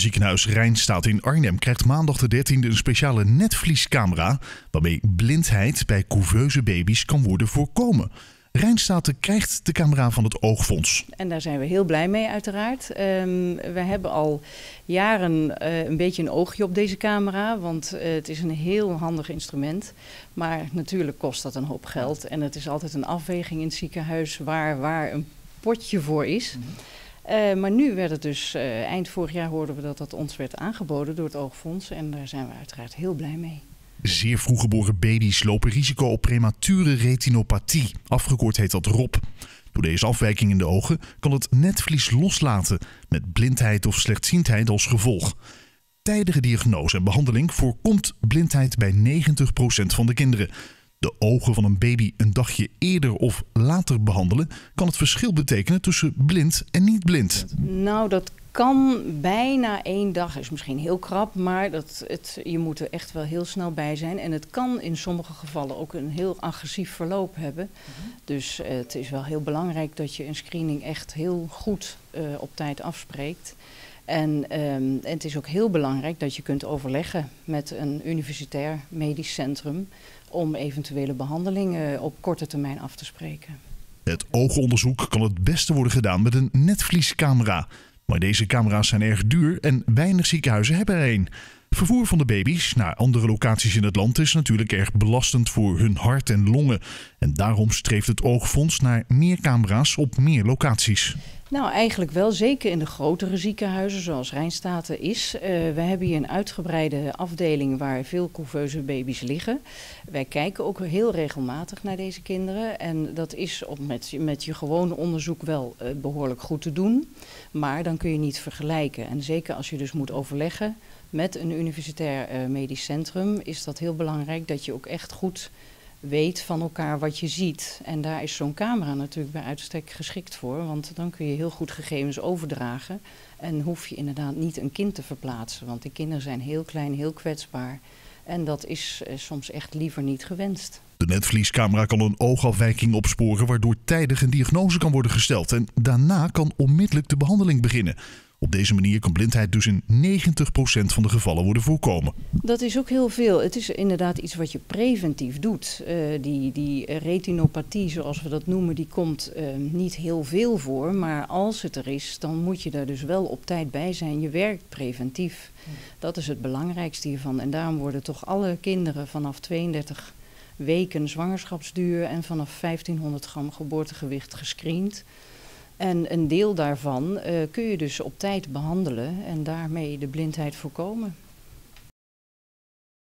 Ziekenhuis Rijnstaat in Arnhem krijgt maandag de 13e een speciale netvliescamera waarmee blindheid bij couveuse baby's kan worden voorkomen. Rijnstaten krijgt de camera van het Oogfonds. En daar zijn we heel blij mee uiteraard. Um, we hebben al jaren uh, een beetje een oogje op deze camera, want uh, het is een heel handig instrument. Maar natuurlijk kost dat een hoop geld en het is altijd een afweging in het ziekenhuis waar, waar een potje voor is. Mm -hmm. Uh, maar nu werd het dus, uh, eind vorig jaar hoorden we dat dat ons werd aangeboden door het Oogfonds. En daar zijn we uiteraard heel blij mee. Zeer vroeggeboren baby's lopen risico op premature retinopathie. Afgekort heet dat ROP. Door deze afwijking in de ogen kan het netvlies loslaten met blindheid of slechtziendheid als gevolg. Tijdige diagnose en behandeling voorkomt blindheid bij 90% van de kinderen. De ogen van een baby een dagje eerder of later behandelen kan het verschil betekenen tussen blind en niet blind. Nou, dat kan bijna één dag, is misschien heel krap, maar dat het, je moet er echt wel heel snel bij zijn. En het kan in sommige gevallen ook een heel agressief verloop hebben. Mm-hmm. Dus uh, het is wel heel belangrijk dat je een screening echt heel goed uh, op tijd afspreekt. En, en het is ook heel belangrijk dat je kunt overleggen met een universitair medisch centrum om eventuele behandelingen op korte termijn af te spreken. Het oogonderzoek kan het beste worden gedaan met een netvliescamera. Maar deze camera's zijn erg duur en weinig ziekenhuizen hebben er een. Vervoer van de baby's naar andere locaties in het land is natuurlijk erg belastend voor hun hart en longen. En daarom streeft het Oogfonds naar meer camera's op meer locaties. Nou, eigenlijk wel. Zeker in de grotere ziekenhuizen, zoals Rijnstaten is. Uh, we hebben hier een uitgebreide afdeling waar veel couveuse baby's liggen. Wij kijken ook heel regelmatig naar deze kinderen. En dat is op met, met je gewone onderzoek wel uh, behoorlijk goed te doen. Maar dan kun je niet vergelijken. En zeker als je dus moet overleggen met een universitair uh, medisch centrum, is dat heel belangrijk dat je ook echt goed weet van elkaar wat je ziet. En daar is zo'n camera natuurlijk bij uitstek geschikt voor, want dan kun je heel goed gegevens overdragen en hoef je inderdaad niet een kind te verplaatsen, want die kinderen zijn heel klein, heel kwetsbaar en dat is uh, soms echt liever niet gewenst. De netvliescamera kan een oogafwijking opsporen waardoor tijdig een diagnose kan worden gesteld en daarna kan onmiddellijk de behandeling beginnen. Op deze manier kan blindheid dus in 90% van de gevallen worden voorkomen. Dat is ook heel veel. Het is inderdaad iets wat je preventief doet. Uh, die, die retinopathie, zoals we dat noemen, die komt uh, niet heel veel voor. Maar als het er is, dan moet je daar dus wel op tijd bij zijn. Je werkt preventief. Dat is het belangrijkste hiervan. En daarom worden toch alle kinderen vanaf 32 weken zwangerschapsduur en vanaf 1500 gram geboortegewicht gescreend. En een deel daarvan uh, kun je dus op tijd behandelen en daarmee de blindheid voorkomen.